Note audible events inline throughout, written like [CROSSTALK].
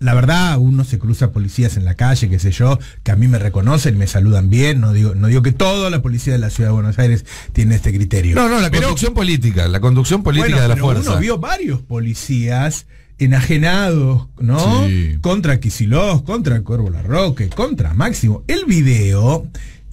la verdad, uno se cruza policías en la calle, qué sé yo, que a mí me reconocen, me saludan bien, no digo, no digo que toda la policía de la ciudad de Buenos Aires tiene este criterio. No, no, la conducción política, la conducción política de la fuerza. Uno vio varios policías enajenados, ¿no? Contra Quisilós, contra Cuervo Larroque, contra Máximo. El video,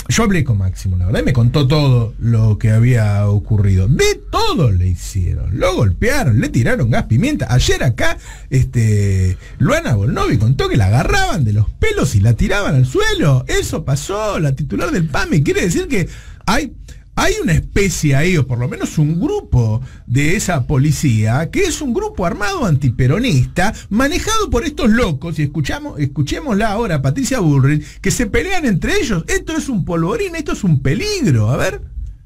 yo hablé con Máximo, la verdad, y me contó todo lo que había ocurrido. De todo le hicieron. Lo golpearon, le tiraron gas pimienta. Ayer acá, este, Luana Bolnovi contó que la agarraban de los pelos y la tiraban al suelo. Eso pasó, la titular del PAME. Quiere decir que hay hay una especie ahí, o por lo menos un grupo de esa policía, que es un grupo armado antiperonista, manejado por estos locos, y escuchamos, escuchémosla ahora, Patricia Bullrich, que se pelean entre ellos. Esto es un polvorín, esto es un peligro. A ver.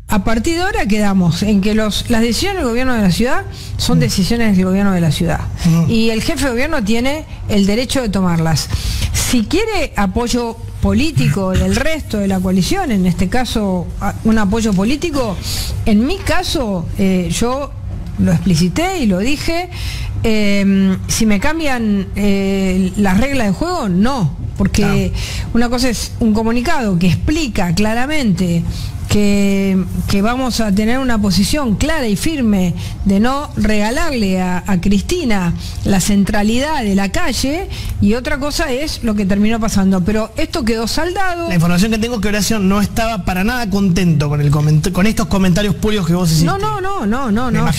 A partir de ahora quedamos en que los, las decisiones del gobierno de la ciudad son mm. decisiones del gobierno de la ciudad. Mm. Y el jefe de gobierno tiene el derecho de tomarlas. Si quiere apoyo político del resto de la coalición, en este caso un apoyo político, en mi caso eh, yo lo explicité y lo dije, eh, si me cambian eh, las reglas de juego, no, porque una cosa es un comunicado que explica claramente que, vamos a tener una posición clara y firme de no regalarle a, Cristina la centralidad de la calle y otra cosa es lo que terminó pasando. Pero esto quedó saldado. La información que tengo es que Horacio no estaba para nada contento con, el con estos comentarios puros que vos hiciste. No, no, no, no, no, no.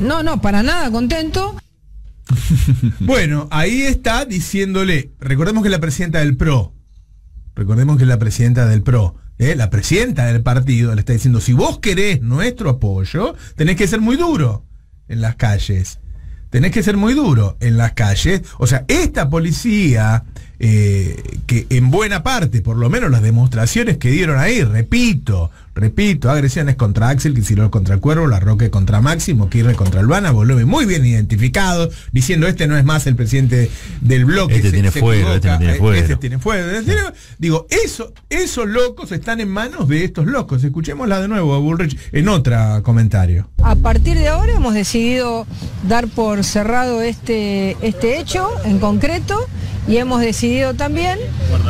no, no, para nada contento. [LAUGHS] bueno, ahí está diciéndole, recordemos que la presidenta del PRO, recordemos que la presidenta del PRO, ¿eh? la presidenta del partido le está diciendo, si vos querés nuestro apoyo, tenés que ser muy duro en las calles. Tenés que ser muy duro en las calles. O sea, esta policía eh, que en buena parte, por lo menos las demostraciones que dieron ahí, repito, repito, agresiones contra Axel, Kicillof contra Cuervo, La Roque contra Máximo, Kirre contra Albana, volumen muy bien identificado, diciendo este no es más el presidente del bloque. Este tiene fuego, este tiene eh, fuego. Este tiene fuego. Digo, eso, esos locos están en manos de estos locos. Escuchémosla de nuevo a Bullrich en otro comentario. A partir de ahora hemos decidido dar por cerrado este, este hecho en concreto y hemos decidido también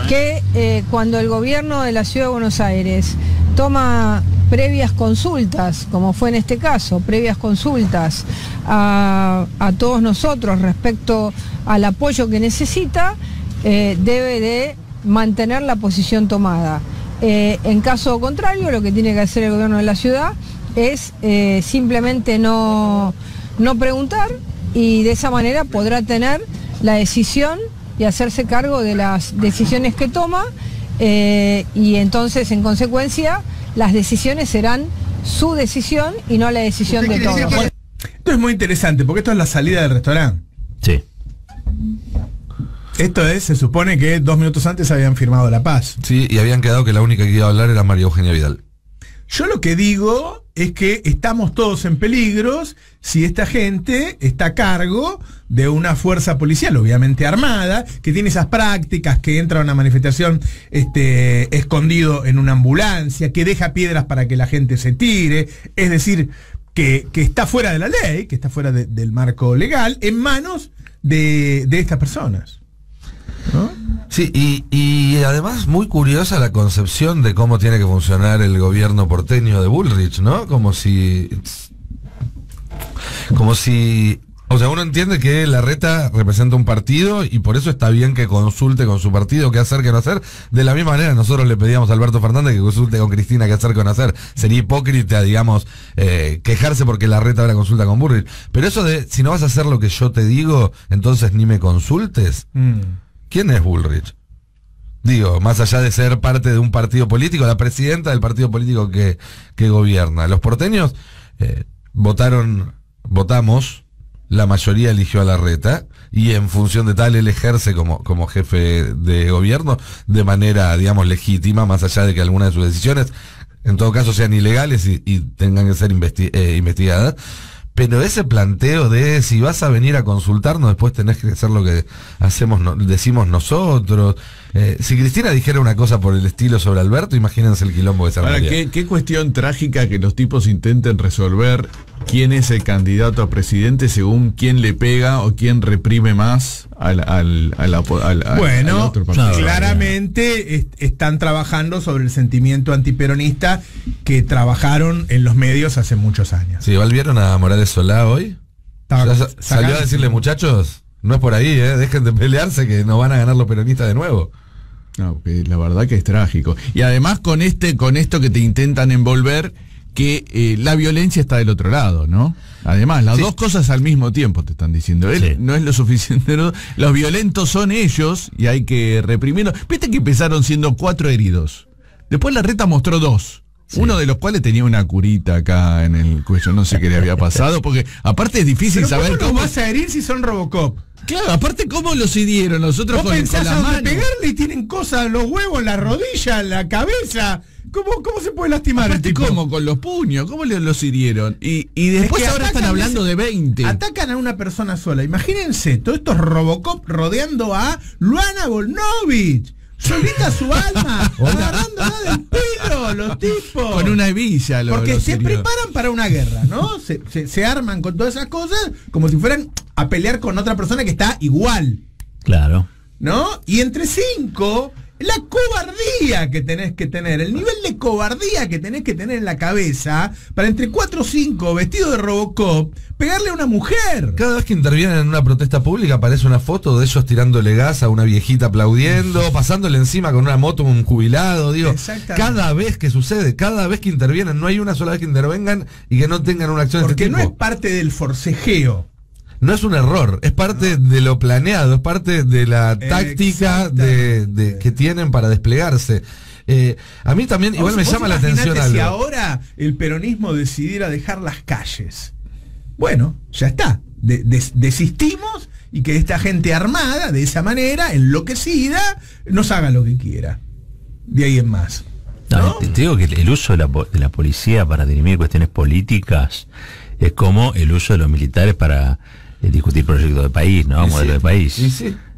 que eh, cuando el gobierno de la Ciudad de Buenos Aires toma previas consultas, como fue en este caso, previas consultas a, todos nosotros respecto al apoyo que necesita, eh, debe de mantener la posición tomada. Eh, en caso contrario, lo que tiene que hacer el gobierno de la ciudad es simplemente no, no preguntar y de esa manera podrá tener la decisión y hacerse cargo de las decisiones que toma eh, y entonces en consecuencia las decisiones serán su decisión y no la decisión de todos. Esto es muy interesante porque esto es la salida del restaurante. Sí. Esto es, se supone que dos minutos antes habían firmado la paz. Sí, y habían quedado que la única que iba a hablar era María Eugenia Vidal. Yo lo que digo es que estamos todos en peligros si esta gente está a cargo de una fuerza policial, obviamente armada, que tiene esas prácticas, que entra a una manifestación este, escondido en una ambulancia, que deja piedras para que la gente se tire, es decir, que, está fuera de la ley, que está fuera del marco legal, en manos de, de estas personas. Sí, y, además muy curiosa la concepción de cómo tiene que funcionar el gobierno porteño de Bullrich, ¿no? Como si. Como si. O sea, uno entiende que la reta representa un partido y por eso está bien que consulte con su partido qué hacer, qué no hacer. De la misma manera, nosotros le pedíamos a Alberto Fernández que consulte con Cristina qué hacer, qué no hacer. Sería hipócrita, digamos, eh, quejarse porque la reta ahora consulta con Bullrich. Pero eso de, si no vas a hacer lo que yo te digo, entonces ni me consultes. Mm. ¿Quién es Bullrich? Digo, más allá de ser parte de un partido político, la presidenta del partido político que, gobierna. Los porteños eh, votaron, votamos, la mayoría eligió a la reta y en función de tal él ejerce como, como jefe de gobierno de manera, digamos, legítima, más allá de que algunas de sus decisiones, en todo caso, sean ilegales y, tengan que ser eh, investigadas. Pero ese planteo de si vas a venir a consultarnos, después tenés que hacer lo que hacemos, decimos nosotros. Eh, si Cristina dijera una cosa por el estilo sobre Alberto, imagínense el quilombo de esa Ahora, ¿qué, qué cuestión trágica que los tipos intenten resolver quién es el candidato a presidente según quién le pega o quién reprime más al, al, al, bueno, claramente están trabajando sobre el sentimiento antiperonista que trabajaron en los medios hace muchos años. Sí, ¿volvieron a Morales Solá hoy? salió a decirle, muchachos, no es por ahí, ¿eh? dejen de pelearse que no van a ganar los peronistas de nuevo. No, la verdad que es trágico. Y además con este, con esto que te intentan envolver, que eh, la violencia está del otro lado, ¿no? Además, las dos cosas al mismo tiempo te están diciendo. Él no es lo suficiente. Los violentos son ellos y hay que reprimirlos. Viste que empezaron siendo cuatro heridos. Después la reta mostró dos. Uno de los cuales tenía una curita acá en el cuello, no sé qué le había pasado, porque aparte es difícil saber cómo, vas a herir si son Robocop. Claro, aparte cómo los hirieron nosotros con, con la pegarle y tienen cosas, los huevos, la rodilla, la cabeza. ¿Cómo, ¿Cómo se puede lastimar Aparte, ¿Cómo? Con los puños. ¿Cómo los hirieron? Y, y después ahora están hablando de 20. Atacan a una persona sola. Imagínense, todos estos Robocop rodeando a Luana Volnovich. Solita su alma, [LAUGHS] agarrándola del pelo, los tipos. Con una hebilla. Porque se preparan para una guerra, ¿no? Se, se arman con todas esas cosas como si fueran a pelear con otra persona que está igual. Claro. ¿No? Y entre cinco la cobardía que tenés que tener, el nivel de cobardía que tenés que tener en la cabeza para entre 4 o 5 vestidos de Robocop pegarle a una mujer. Cada vez que intervienen en una protesta pública aparece una foto de ellos tirándole gas a una viejita aplaudiendo, pasándole encima con una moto un jubilado, digo, cada vez que sucede, cada vez que intervienen, no hay una sola vez que intervengan y que no tengan una acción Porque de este no es parte del forcejeo no es un error, es parte de lo planeado, es parte de la táctica de, que tienen para desplegarse. Eh, a mí también igual me llama la atención algo. Si ahora el peronismo decidiera dejar las calles, bueno, ya está. desistimos y que esta gente armada, de esa manera, enloquecida, nos haga lo que quiera. De ahí en más. te, digo que el uso de la, de la policía para dirimir cuestiones políticas es como el uso de los militares para discutir proyectos de país, ¿no? Modelo de país.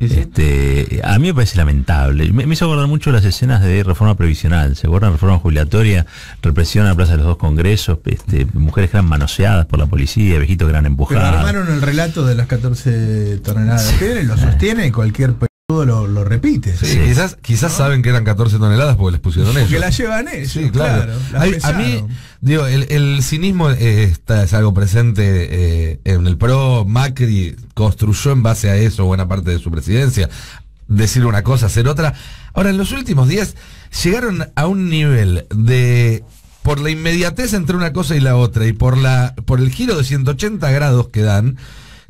este, a mí me parece lamentable. Me, hizo acordar mucho las escenas de reforma previsional. ¿Se acuerdan? Reforma jubilatoria, represión a la plaza de los dos congresos, este, mujeres que eran manoseadas por la policía, viejitos que eran empujados. Pero armaron el relato de las 14 toneladas de piedra y lo sostiene cualquier todo lo, repite. Quizás, quizás saben que eran 14 toneladas porque les pusieron ellos. Porque las llevan ellos. Sí, claro. a mí, digo, el, cinismo eh, está, es algo presente eh, en el PRO. Macri construyó en base a eso buena parte de su presidencia. Decir una cosa, hacer otra. Ahora, en los últimos días llegaron a un nivel de por la inmediatez entre una cosa y la otra y por la por el giro de 180 grados que dan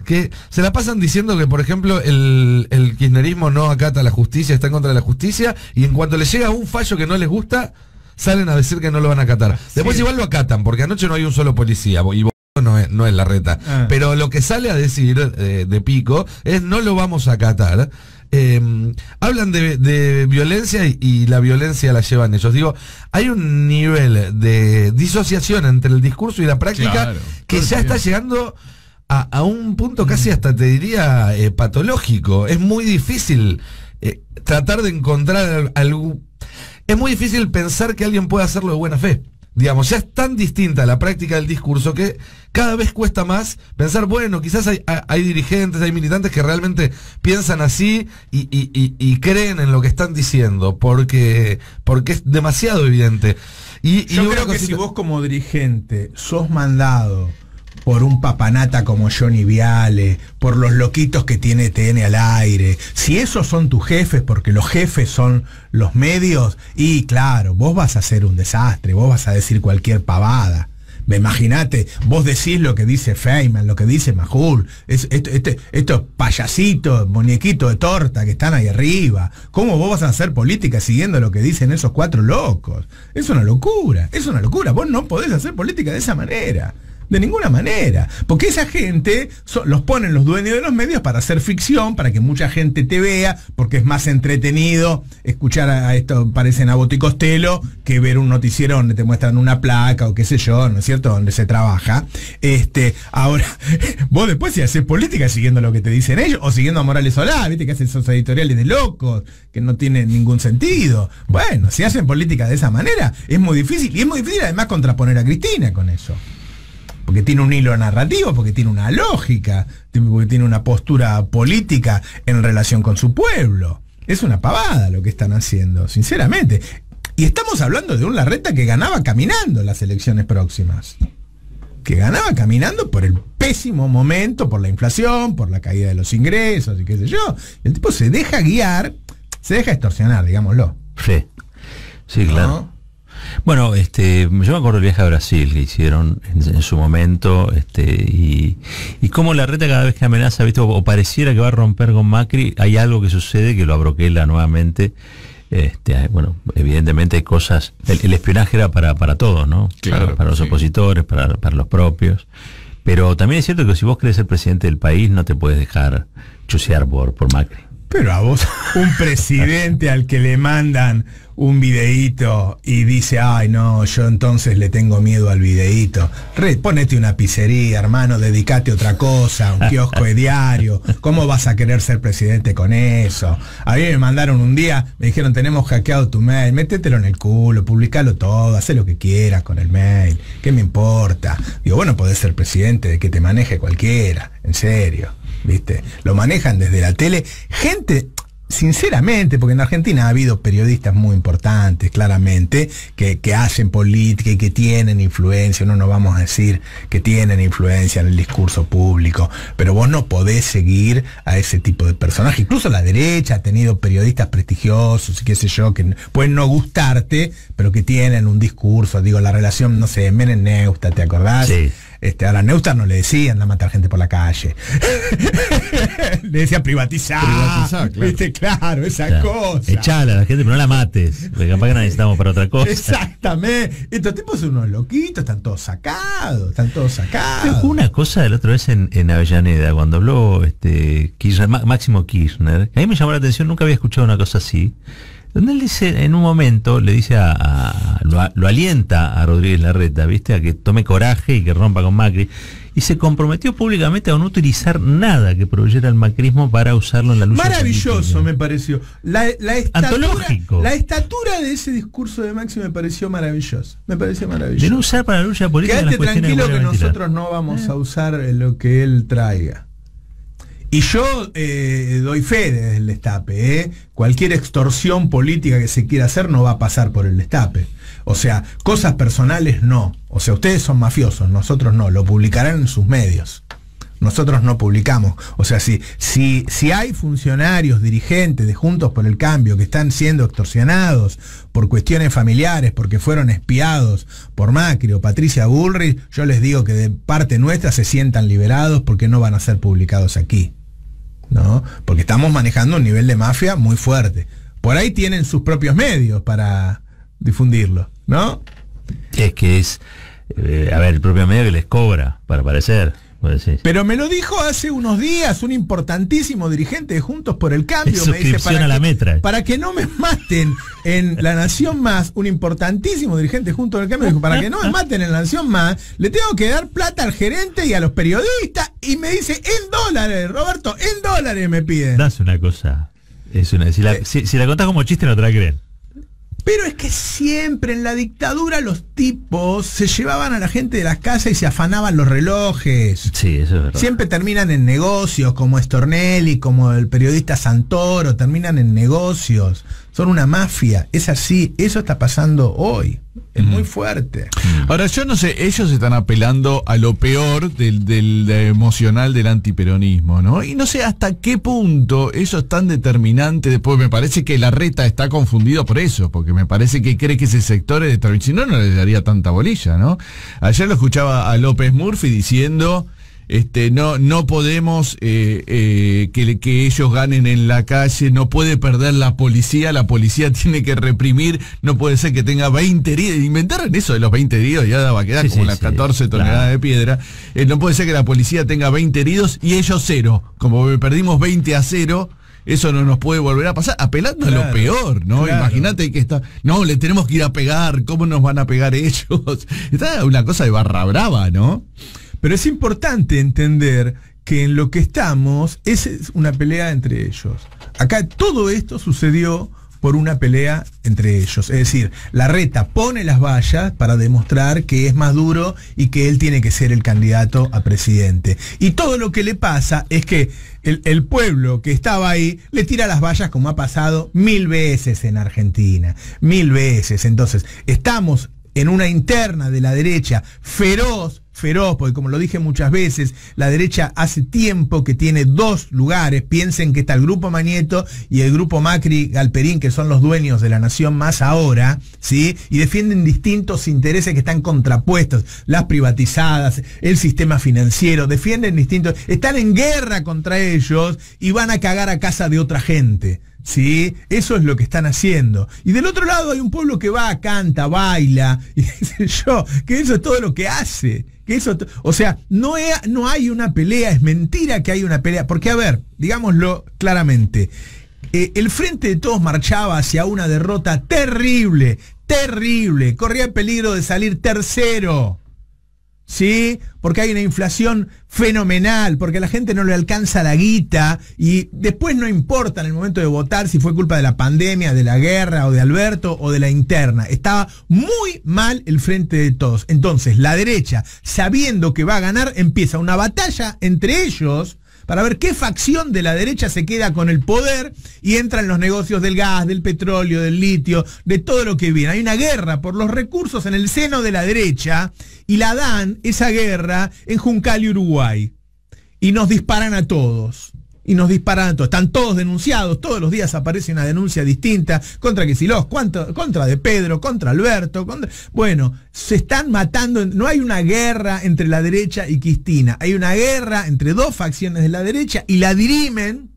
que se la pasan diciendo que, por ejemplo, el, el kirchnerismo no acata la justicia, está en contra de la justicia, y en cuanto le llega un fallo que no les gusta, salen a decir que no lo van a acatar. Después igual lo acatan, porque anoche no hay un solo policía, y no es, no es la reta. Ah. Pero lo que sale a decir eh, de Pico es no lo vamos a acatar. Em, hablan de, violencia y, la violencia la llevan ellos. Digo, hay un nivel de disociación entre el discurso y la práctica que ya está llegando a, un punto casi hasta te diría eh, patológico. Es muy difícil eh, tratar de encontrar algo. Es muy difícil pensar que alguien pueda hacerlo de buena fe. Digamos, ya es tan distinta la práctica del discurso que cada vez cuesta más pensar, bueno, quizás hay, hay dirigentes, hay militantes que realmente piensan así y, y, creen en lo que están diciendo, porque, porque es demasiado evidente. Y, Yo creo que si vos como dirigente sos mandado por un papanata como Johnny Viale, por los loquitos que tiene TN al aire, si esos son tus jefes, porque los jefes son los medios, y claro, vos vas a hacer un desastre, vos vas a decir cualquier pavada. Imagínate, vos decís lo que dice Feynman, lo que dice Majul, es, este, estos payasitos, muñequitos de torta que están ahí arriba. ¿Cómo vos vas a hacer política siguiendo lo que dicen esos cuatro locos? Es una locura, es una locura. Vos no podés hacer política de esa manera. De ninguna manera. Porque esa gente los ponen los dueños de los medios para hacer ficción, para que mucha gente te vea, porque es más entretenido escuchar a, esto, parecen a Boticostelo, que ver un noticiero donde te muestran una placa o qué sé yo, ¿no es cierto? Donde se trabaja. Este, ahora, [LAUGHS] vos después si haces política siguiendo lo que te dicen ellos, o siguiendo a Morales Solá, viste que hacen esos editoriales de locos, que no tienen ningún sentido. Bueno, si hacen política de esa manera, es muy difícil. Y es muy difícil además contraponer a Cristina con eso porque tiene un hilo narrativo, porque tiene una lógica, porque tiene una postura política en relación con su pueblo. Es una pavada lo que están haciendo, sinceramente. Y estamos hablando de un Larreta que ganaba caminando las elecciones próximas. Que ganaba caminando por el pésimo momento, por la inflación, por la caída de los ingresos y qué sé yo. el tipo se deja guiar, se deja extorsionar, digámoslo. Sí, sí, claro. Bueno, este, yo me acuerdo del viaje a Brasil que hicieron en, su momento, este, y, y cómo la reta cada vez que amenaza, visto, o pareciera que va a romper con Macri, hay algo que sucede que lo abroquela nuevamente. Este, bueno, evidentemente hay cosas. El, espionaje era para, para todos, ¿no? Claro, para, los opositores, para, para los propios. Pero también es cierto que si vos querés ser presidente del país, no te puedes dejar chusear por, por Macri. Pero a vos, [LAUGHS] un presidente al que le mandan un videíto y dice, ay no, yo entonces le tengo miedo al videíto. Ponete una pizzería, hermano, dedicate a otra cosa, un kiosco de diario. ¿Cómo vas a querer ser presidente con eso? A mí me mandaron un día, me dijeron, tenemos hackeado tu mail, métetelo en el culo, publicalo todo, haz lo que quieras con el mail, ¿qué me importa? Digo, bueno, podés ser presidente de que te maneje cualquiera, en serio. ¿Viste? Lo manejan desde la tele. Gente, sinceramente, porque en Argentina ha habido periodistas muy importantes, claramente, que, hacen política y que tienen influencia, no nos vamos a decir que tienen influencia en el discurso público, pero vos no podés seguir a ese tipo de personajes. Incluso la derecha ha tenido periodistas prestigiosos y qué sé yo, que pueden no gustarte, pero que tienen un discurso, digo, la relación, no sé, Menem Neusta, ¿te acordás? Sí. Este, a la Neusta no le decían a matar gente por la calle. [LAUGHS] le decían privatizar. Privatizar, claro. ¿Viste? claro esa cosa. Echala a la gente, pero no la mates. Porque capaz que la necesitamos para otra cosa. Exactamente. Estos tipos son unos loquitos, están todos sacados, están todos sacados. una cosa de la otra vez en, en Avellaneda, cuando habló este Máximo Kirchner, a mí me llamó la atención, nunca había escuchado una cosa así donde él dice, en un momento, le dice a, lo, alienta a Rodríguez Larreta, ¿viste? A que tome coraje y que rompa con Macri. Y se comprometió públicamente a no utilizar nada que proveyera el macrismo para usarlo en la lucha. Maravilloso me pareció. La, estatura, la estatura de ese discurso de Maxi me pareció maravilloso. Me pareció maravilloso. De no usar para la lucha política. Quédate tranquilo que, nosotros no vamos a usar lo que él traiga. Y yo eh, doy fe desde el destape. ¿eh? Cualquier extorsión política que se quiera hacer no va a pasar por el destape. O sea, cosas personales no. O sea, ustedes son mafiosos, nosotros no. Lo publicarán en sus medios. Nosotros no publicamos. O sea, si, si, si hay funcionarios, dirigentes de Juntos por el Cambio que están siendo extorsionados por cuestiones familiares, porque fueron espiados por Macri o Patricia Bullrich, yo les digo que de parte nuestra se sientan liberados porque no van a ser publicados aquí. ¿No? Porque estamos manejando un nivel de mafia muy fuerte. Por ahí tienen sus propios medios para difundirlo, ¿no? Es que es, eh, a ver, el propio medio que les cobra para aparecer. Pero me lo dijo hace unos días un importantísimo dirigente de Juntos por el Cambio. Me dice, para, la que, para que no me maten en La Nación Más, un importantísimo dirigente de Juntos por el Cambio dijo, para que no me maten en La Nación Más, le tengo que dar plata al gerente y a los periodistas. Y me dice, en dólares, Roberto, en dólares me piden. Das una cosa. Es una, si, la, eh. si, la contás como chiste no te la creen. Pero es que siempre en la dictadura los tipos se llevaban a la gente de las casas y se afanaban los relojes. Sí, eso es verdad. Siempre terminan en negocios, como Estornelli, como el periodista Santoro, terminan en negocios son una mafia. Es así, eso está pasando hoy. Es muy fuerte. Ahora, yo no sé, ellos están apelando a lo peor del, emocional del antiperonismo, ¿no? Y no sé hasta qué punto eso es tan determinante. Después me parece que la reta está confundido por eso, porque me parece que cree que ese sector es determinante. Si no, no le daría tanta bolilla, ¿no? Ayer lo escuchaba a López Murphy diciendo este, no, no podemos eh, eh, que, que ellos ganen en la calle, no puede perder la policía, la policía [LAUGHS] tiene que reprimir, no puede ser que tenga 20 heridos. Inventaron eso de los 20 heridos, ya va a quedar como las 14 toneladas de piedra. Eh, no puede ser que la policía tenga 20 heridos y ellos cero. Como perdimos 20 a cero, eso no nos puede volver a pasar, apelando a lo peor, ¿no? Imagínate que está, no, le tenemos que ir a pegar, ¿cómo nos van a pegar [LAUGHS] ellos? Está una cosa de barra brava, ¿no? Pero es importante entender que en lo que estamos es una pelea entre ellos. Acá todo esto sucedió por una pelea entre ellos. Es decir, la reta pone las vallas para demostrar que es más duro y que él tiene que ser el candidato a presidente. Y todo lo que le pasa es que el, el, pueblo que estaba ahí le tira las vallas como ha pasado mil veces en Argentina. Mil veces. Entonces, estamos en una interna de la derecha feroz, feroz, porque como lo dije muchas veces, la derecha hace tiempo que tiene dos lugares. Piensen que está el grupo Manieto y el grupo Macri Galperín, que son los dueños de la nación más ahora, ¿sí? Y defienden distintos intereses que están contrapuestos. Las privatizadas, el sistema financiero, defienden distintos. Están en guerra contra ellos y van a cagar a casa de otra gente. ¿sí? Eso es lo que están haciendo. Y del otro lado hay un pueblo que va, canta, baila, [LAUGHS] y dice yo, que eso es todo lo que hace. Eso, o sea, no, no hay una pelea, es mentira que hay una pelea. Porque, a ver, digámoslo claramente, eh, el frente de todos marchaba hacia una derrota terrible, terrible, corría el peligro de salir tercero. ¿Sí? Porque hay una inflación fenomenal, porque a la gente no le alcanza la guita y después no importa en el momento de votar si fue culpa de la pandemia, de la guerra o de Alberto o de la interna. Estaba muy mal el frente de todos. Entonces, la derecha, sabiendo que va a ganar, empieza una batalla entre ellos para ver qué facción de la derecha se queda con el poder y entra en los negocios del gas, del petróleo, del litio, de todo lo que viene. Hay una guerra por los recursos en el seno de la derecha y la dan, esa guerra, en Juncal y Uruguay. Y nos disparan a todos y nos disparan. Están todos denunciados, todos los días aparece una denuncia distinta contra Quisilós, contra de Pedro, contra Alberto, contra... Bueno, se están matando, no hay una guerra entre la derecha y Cristina, hay una guerra entre dos facciones de la derecha y la dirimen,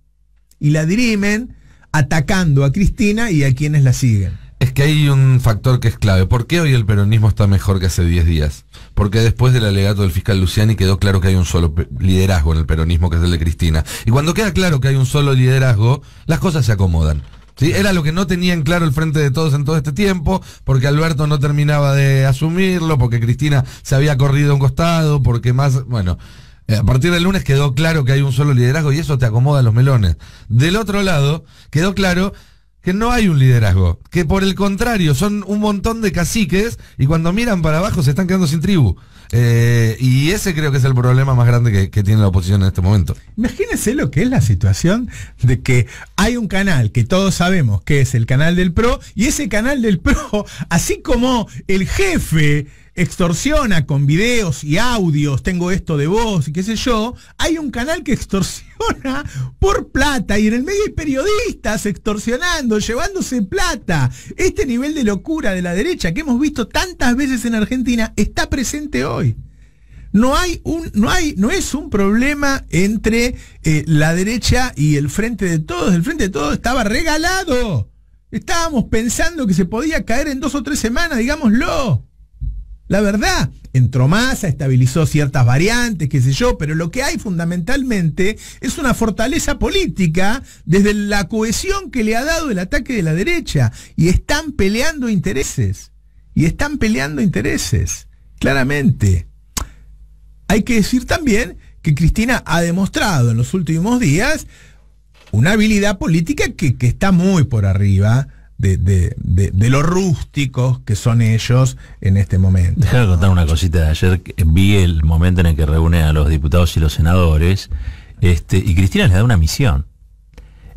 y la dirimen atacando a Cristina y a quienes la siguen. Es que hay un factor que es clave. ¿Por qué hoy el peronismo está mejor que hace 10 días? Porque después del alegato del fiscal Luciani quedó claro que hay un solo liderazgo en el peronismo, que es el de Cristina. Y cuando queda claro que hay un solo liderazgo, las cosas se acomodan. ¿Sí? Era lo que no tenían claro el frente de todos en todo este tiempo, porque Alberto no terminaba de asumirlo, porque Cristina se había corrido a un costado, porque más, bueno, eh, a partir del lunes quedó claro que hay un solo liderazgo y eso te acomoda los melones. Del otro lado, quedó claro que no hay un liderazgo, que por el contrario son un montón de caciques y cuando miran para abajo se están quedando sin tribu. Eh, y ese creo que es el problema más grande que, que, tiene la oposición en este momento. Imagínense lo que es la situación de que hay un canal que todos sabemos que es el canal del PRO y ese canal del PRO, así como el jefe extorsiona con videos y audios, tengo esto de voz y qué sé yo, hay un canal que extorsiona por plata y en el medio hay periodistas extorsionando, llevándose plata. Este nivel de locura de la derecha que hemos visto tantas veces en Argentina está presente hoy. No hay un, no hay, no es un problema entre eh, la derecha y el frente de todos. El frente de todos estaba regalado. Estábamos pensando que se podía caer en dos o tres semanas, digámoslo. La verdad, entró masa, estabilizó ciertas variantes, qué sé yo, pero lo que hay fundamentalmente es una fortaleza política desde la cohesión que le ha dado el ataque de la derecha. Y están peleando intereses. Y están peleando intereses. Claramente. Hay que decir también que Cristina ha demostrado en los últimos días una habilidad política que, que está muy por arriba de, de, los rústicos que son ellos en este momento. Déjame contar una cosita de ayer. Vi el momento en el que reúne a los diputados y los senadores este, y Cristina les da una misión.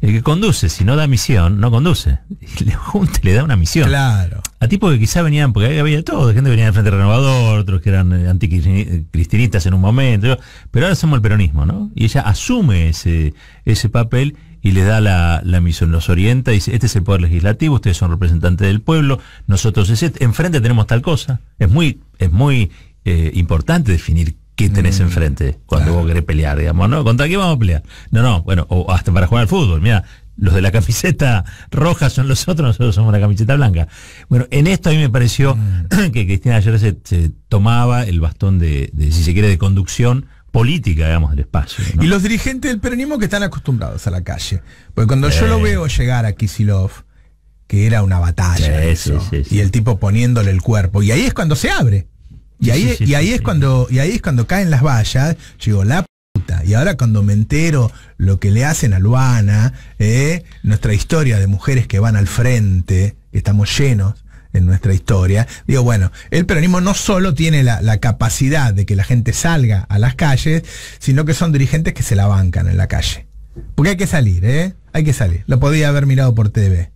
El que conduce, si no da misión, no conduce. Y le junta le da una misión. Claro. A tipos que quizá venían, porque había todo, gente que venía del Frente Renovador, otros que eran eh, anticristinistas en un momento, pero ahora somos el peronismo, ¿no? Y ella asume ese, ese papel y le da la, la misión, los orienta, dice, este es el poder legislativo, ustedes son representantes del pueblo, nosotros es este, enfrente tenemos tal cosa. Es muy, es muy eh, importante definir ¿qué tenés enfrente cuando vos querés pelear, digamos? ¿No? ¿Contra qué vamos a pelear? No, no, bueno, o hasta para jugar al fútbol, mira, los de la [LAUGHS] camiseta roja son los otros, nosotros somos la camiseta blanca. Bueno, en esto a mí me pareció [CLEARS THROAT] que Cristina ayer se, se tomaba el bastón de, de, si se quiere, de conducción política, digamos, del espacio. ¿no? Y los dirigentes del peronismo que están acostumbrados a la calle. Porque cuando yo lo veo llegar a Kisilov, que era una batalla, Sí, eso, sí, sí, sí. y el tipo poniéndole el cuerpo, y ahí es cuando se abre. Y ahí, y ahí es cuando, y ahí es cuando caen las vallas, digo, la puta. Y ahora cuando me entero lo que le hacen a Luana, eh, nuestra historia de mujeres que van al frente, que estamos llenos en nuestra historia, digo, bueno, el peronismo no solo tiene la, capacidad de que la gente salga a las calles, sino que son dirigentes que se la bancan en la calle. Porque hay que salir, ¿eh? Hay que salir. Lo podía haber mirado por TV.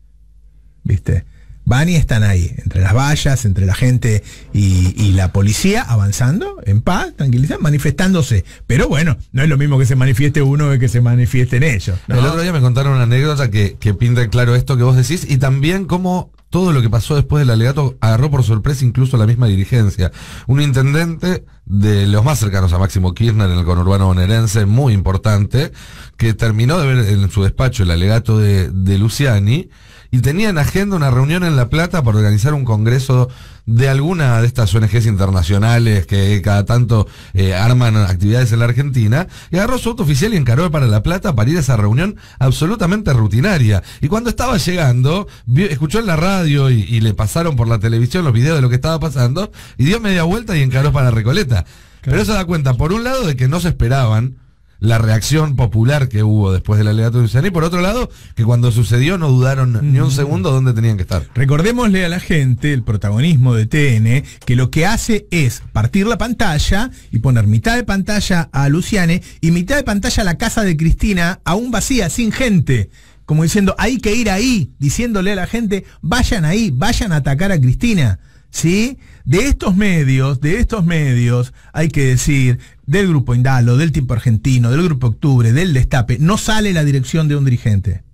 ¿Viste? Van y están ahí, entre las vallas, entre la gente y, y la policía, avanzando en paz, tranquilidad, manifestándose. Pero bueno, no es lo mismo que se manifieste uno que que se manifiesten ellos. El otro día me contaron una anécdota que, que pinta claro esto que vos decís y también cómo todo lo que pasó después del alegato agarró por sorpresa incluso la misma dirigencia. Un intendente de los más cercanos a Máximo Kirchner en el conurbano bonaerense, muy importante, que terminó de ver en su despacho el alegato de, de Luciani y tenía en agenda una reunión en La Plata para organizar un congreso de alguna de estas ONGs internacionales que cada tanto eh, arman actividades en la Argentina, y agarró su auto oficial y encaró para La Plata para ir a esa reunión absolutamente rutinaria. Y cuando estaba llegando, vio- escuchó en la radio y, y le pasaron por la televisión los videos de lo que estaba pasando, y dio media vuelta y encaró para Recoleta. Pero eso da cuenta, por un lado, de que no se esperaban la reacción popular que hubo después del alegato de Luciani, y por otro lado, que cuando sucedió no dudaron ni un segundo dónde tenían que estar. Recordémosle a la gente, el protagonismo de TN, que lo que hace es partir la pantalla y poner mitad de pantalla a Luciane y mitad de pantalla a la casa de Cristina, aún vacía, sin gente. Como diciendo, hay que ir ahí, diciéndole a la gente, vayan ahí, vayan a atacar a Cristina. ¿Sí? De estos medios, de estos medios, hay que decir, del grupo Indalo, del tipo argentino, del grupo Octubre, del Destape, no sale la dirección de un dirigente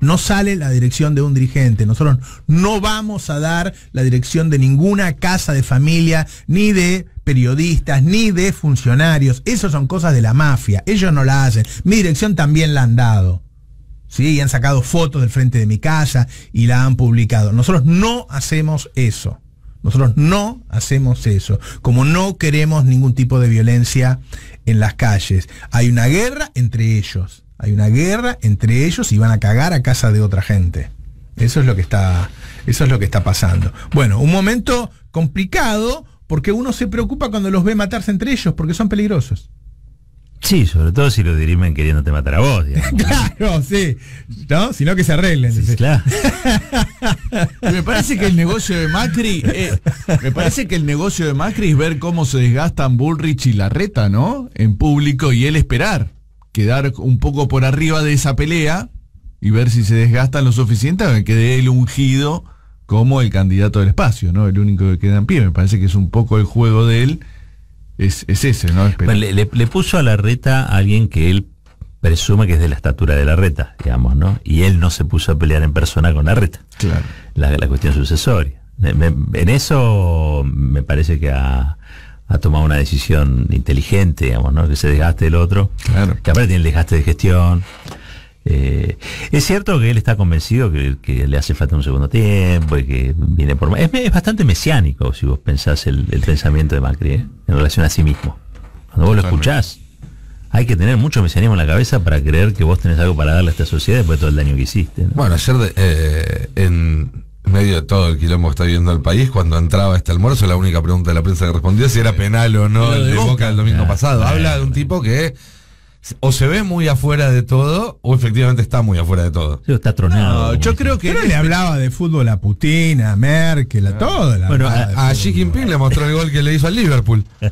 no sale la dirección de un dirigente. Nosotros no vamos a dar la dirección de ninguna casa de familia, ni de periodistas, ni de funcionarios. Esas son cosas de la mafia. Ellos no la hacen. Mi dirección también la han dado. ¿Sí? Y han sacado fotos del frente de mi casa y la han publicado. Nosotros no hacemos eso. Nosotros no hacemos eso. Como no queremos ningún tipo de violencia en las calles. Hay una guerra entre ellos. Hay una guerra entre ellos y van a cagar a casa de otra gente. Eso es lo que está, eso es lo que está pasando. Bueno, un momento complicado porque uno se preocupa cuando los ve matarse entre ellos porque son peligrosos. Sí, sobre todo si lo dirimen queriéndote matar a vos, digamos. Claro, sí. ¿No? Sino que se arreglen. Sí, claro. [LAUGHS] Me parece que el negocio de Macri, eh, me parece que el negocio de Macri es ver cómo se desgastan Bullrich y Larreta, ¿no? En público y él esperar, quedar un poco por arriba de esa pelea y ver si se desgastan lo suficiente para que quede él ungido como el candidato del espacio, ¿no? El único que queda en pie. Me parece que es un poco el juego de él, es, es ese, ¿no? Bueno, le, le- le puso a la reta a alguien que él presume que es de la estatura de la reta, digamos, ¿no? Y él no se puso a pelear en persona con la reta. Claro. La, la cuestión sucesoria. Me- me- en eso me parece que ha, ha tomado una decisión inteligente, digamos, ¿no? Que se desgaste el otro. Claro. Que aparte tiene el desgaste de gestión. Eh, es cierto que él está convencido que, que le hace falta un segundo tiempo y que viene por más. Es, es bastante mesiánico si vos pensás el, el pensamiento de Macri ¿eh? en relación a sí mismo. Cuando vos lo escuchás, hay que tener mucho mesianismo en la cabeza para creer que vos tenés algo para darle a esta sociedad después de todo el daño que hiciste. ¿no? Bueno, ayer de- eh, en medio de todo el quilombo que está viviendo el país, cuando entraba este almuerzo, la única pregunta de la prensa que respondió es si era penal o no el de Boca. El domingo Ah, pasado. Habla de un tipo que o se ve muy afuera de todo o efectivamente está muy afuera de todo. Sí, está tronado. No, yo creo que Pero le hablaba de fútbol a Putin, a Merkel, a todo. la Bueno, A fútbol. Xi Jinping le mostró el gol que le hizo al Liverpool. [LAUGHS]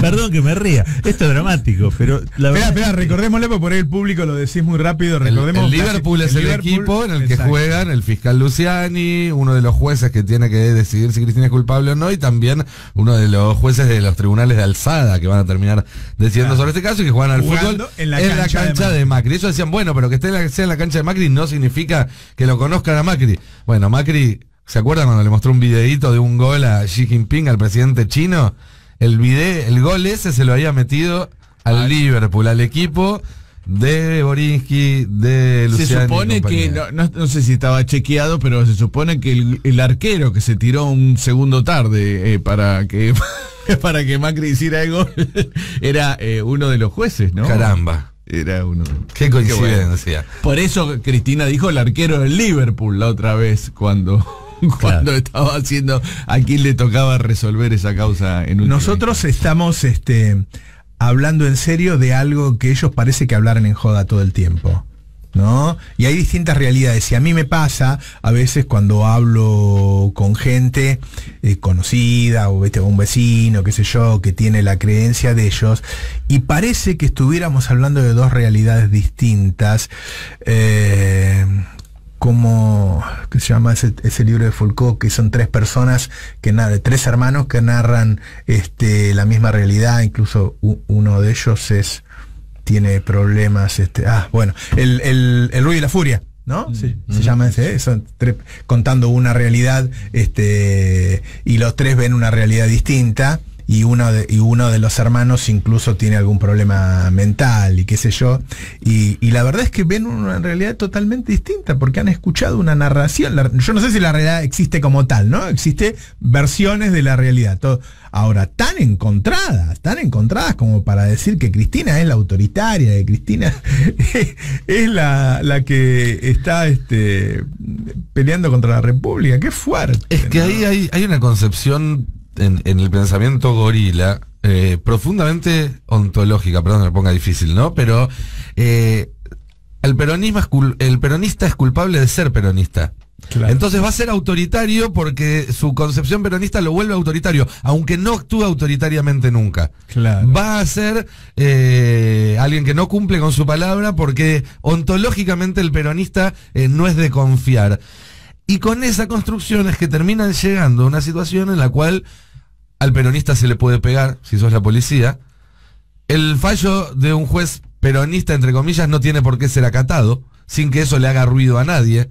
Perdón que me ría. Esto es dramático, pero la Espera, verdad. espera, recordémosle, porque por ahí el público lo decís muy rápido. El, Recordemos el Liverpool es el, Liverpool, equipo en el que exacto. juegan el fiscal Luciani, uno de los jueces que tiene que decidir si Cristina es culpable o no, y también uno de los jueces de los tribunales de alzada que van a terminar decidiendo Sobre este caso y que juegan al fútbol en la cancha de de, Macri. Ellos decían, bueno, pero que esté en la, sea en la cancha de Macri no significa que lo conozcan a Macri. Bueno, Macri ¿Se acuerdan cuando le mostró un videito de un gol a Xi Jinping, al presidente chino? El video, el gol ese se lo había metido al Liverpool, al equipo de Borinsky, de Luciano. Se supone que, no, sé si estaba chequeado, pero se supone que el, arquero que se tiró un segundo tarde eh, para que [LAUGHS] para que Macri hiciera el gol [LAUGHS] era eh, uno de los jueces, ¿no? Caramba. Era uno. Qué coincidencia. Por eso Cristina dijo el arquero del Liverpool la otra vez cuando [LAUGHS] cuando estaba haciendo a quién le tocaba resolver esa causa en un Nosotros estamos este hablando en serio de algo que ellos parece que hablaran en joda todo el tiempo. ¿No? Y hay distintas realidades. Y a mí me pasa a veces cuando hablo con gente eh, conocida o un vecino, qué sé yo, que tiene la creencia de ellos, y parece que estuviéramos hablando de dos realidades distintas. Eh, como que se llama ese, libro de Foucault, que son tres personas, que tres hermanos que narran este, la misma realidad, incluso uno de ellos es tiene problemas, este, ah, bueno, el, el, el ruido y la furia. ¿no? Sí, se llama ese, son tres, contando una realidad, este, y los tres ven una realidad distinta y uno de, y uno de los hermanos incluso tiene algún problema mental y qué sé yo. Y, la verdad es que ven una realidad totalmente distinta porque han escuchado una narración. yo no sé si la realidad existe como tal, ¿no? Existe versiones de la realidad. Todo, ahora, tan encontradas, tan encontradas como para decir que Cristina es la autoritaria, que Cristina [LAUGHS] es la, la que está este, peleando contra la República. Qué fuerte. Es que ahí hay, hay una concepción en, el pensamiento gorila, eh, profundamente ontológica, perdón, me ponga difícil, ¿no? Pero eh, el, peronismo el peronista es culpable de ser peronista. Entonces va a ser autoritario porque su concepción peronista lo vuelve autoritario, aunque no actúe autoritariamente nunca. Va a ser eh, alguien que no cumple con su palabra porque ontológicamente el peronista no es de confiar. Y con esa construcción es que terminan llegando a una situación en la cual al peronista se le puede pegar, si sos la policía. El fallo de un juez peronista, entre comillas, no tiene por qué ser acatado, sin que eso le haga ruido a nadie.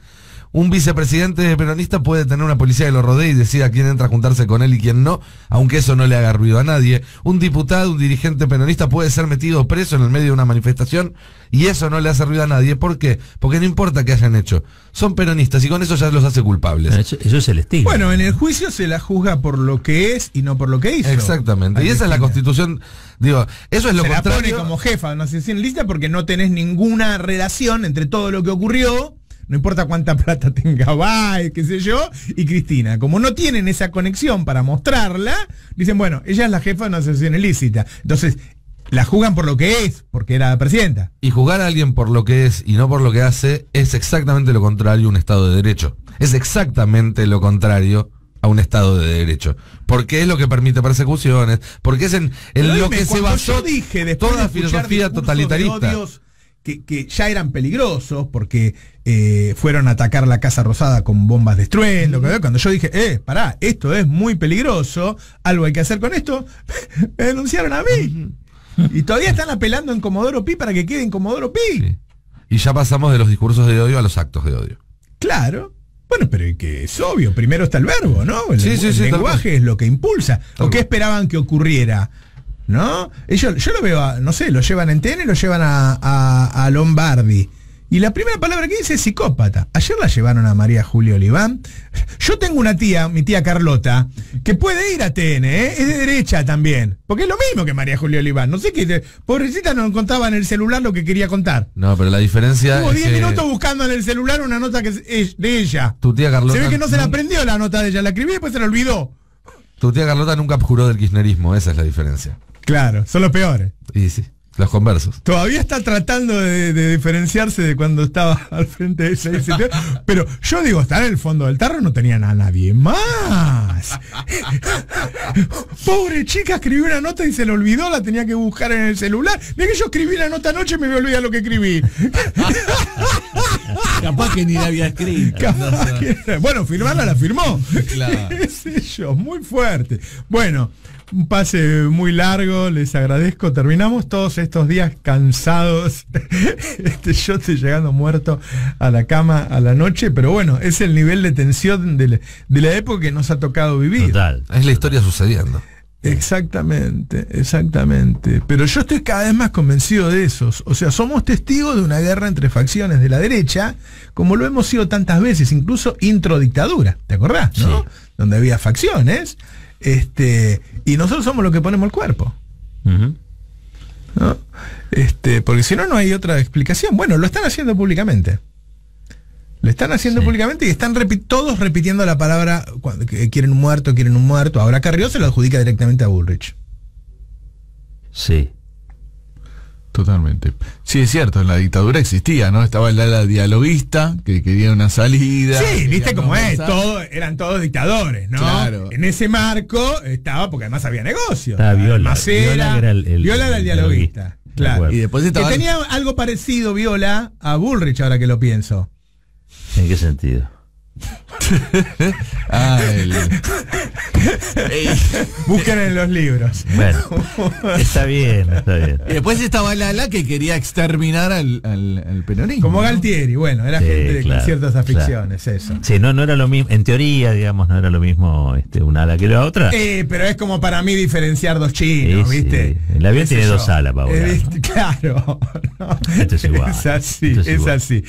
Un vicepresidente peronista puede tener una policía que lo rodee y decida quién entra a juntarse con él y quién no, aunque eso no le haga ruido a nadie. Un diputado, un dirigente peronista puede ser metido preso en el medio de una manifestación y eso no le hace ruido a nadie. ¿Por qué? Porque no importa qué hayan hecho. Son peronistas y con eso ya los hace culpables. Eso, es el estilo. Bueno, en el juicio se la juzga por lo que es y no por lo que hizo. Exactamente. y esa es la constitución. Digo, eso es lo se contrario. La pone como jefa de una sesión lista porque no tenés ninguna relación entre todo lo que ocurrió no importa cuánta [LAUGHS] plata tenga Bay, qué sé yo, y Cristina. Como no tienen esa conexión para mostrarla, dicen, bueno, ella es la jefa de una asociación ilícita. Entonces, la juzgan por lo que es, porque era presidenta. Y juzgar a alguien por lo que es y no por lo que hace es exactamente lo contrario a un Estado de Derecho. Es exactamente lo contrario a un Estado de Derecho. Porque es lo que permite persecuciones, porque es en, lo que se basó dije, toda filosofía totalitarista que, ya eran peligrosos porque eh, fueron a atacar la Casa Rosada con bombas de estruendo. Cuando yo dije, eh, pará, esto es muy peligroso, algo hay que hacer con esto, [LAUGHS] me denunciaron a mí. Y todavía están apelando en Comodoro Pi para que quede en Comodoro Pi. Y ya pasamos de los discursos de odio a los actos de odio. Claro. Bueno, pero que es obvio, primero está el verbo, ¿no? El, lenguaje es lo que impulsa. ¿O qué esperaban que ocurriera? ¿No? Ellos, yo lo veo, no sé, lo llevan en TN lo llevan a, Lombardi. Y la primera palabra que dice es psicópata. Ayer la llevaron a María Julio Oliván. Yo tengo una tía, mi tía Carlota, que puede ir a TN, ¿eh? es de derecha también. Porque es lo mismo que María Julio Oliván. No sé qué. Pobrecita no contaba en el celular lo que quería contar. No, pero la diferencia. Tuvo 10 minutos buscando en el celular una nota que es de ella. Tu tía Carlota. Se ve que no se la aprendió la nota de ella. La escribí y después se la olvidó. Tu tía Carlota nunca juró del kirchnerismo, esa es la diferencia. Claro, son los peores. Y sí, los conversos. Todavía está tratando de, diferenciarse de cuando estaba [LAUGHS] al frente de ese Pero yo digo, estar en el fondo del tarro no tenían a nadie más. Pobre chica, escribió una nota y se le olvidó, la tenía que buscar en el celular. Mira que yo escribí la nota anoche y me voy a lo que escribí. [LAUGHS] Capaz que ni la había escrito. Bueno, firmarla la firmó. Claro. [LAUGHS] yo? Muy fuerte. Bueno. Un pase muy largo, les agradezco. Terminamos todos estos días cansados. [LAUGHS] Este, yo estoy llegando muerto a la cama a la noche, pero bueno, es el nivel de tensión de la, de la época que nos ha tocado vivir. Total. Es la historia sucediendo. Exactamente, exactamente. Pero yo estoy cada vez más convencido de eso. O sea, somos testigos de una guerra entre facciones de la derecha, como lo hemos sido tantas veces, incluso introdictadura, ¿te acordás? ¿no? Donde había facciones. Este, y nosotros somos los que ponemos el cuerpo. ¿no? Este, porque si no, no hay otra explicación. Bueno, lo están haciendo públicamente. Lo están haciendo públicamente y están todos repitiendo la palabra cuando, que quieren un muerto, quieren un muerto. Ahora Carrió se lo adjudica directamente a Bullrich. Sí. Totalmente. Sí, es cierto, en la dictadura existía, ¿no? Estaba el ala dialoguista que quería una salida. Sí, viste cómo es, todo, eran todos dictadores, ¿no? Claro. En ese marco estaba, porque además había negocio. Estaba Viola. Viola era el, Viola era el dialoguista. Claro. Y después estaba... Que tenía algo parecido Viola a Bullrich, ahora que lo pienso. ¿En qué sentido? [LAUGHS] ah, Busquen en los libros. Bueno, está bien, está bien. Y después estaba Lala que quería exterminar al, al, peronismo. Como Galtieri, bueno, era gente con ciertas aficiones, eso. Sí, no, no era lo mismo, en teoría, digamos, no era lo mismo este, una ala que la otra. Eh, pero es como para mí diferenciar dos chinos, ¿viste? El avión tiene dos alas, Paula. [LAUGHS] Claro. [LAUGHS] Esto es igual. Es así, es, así.